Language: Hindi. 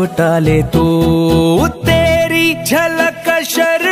लौटा तो तेरी झलक शर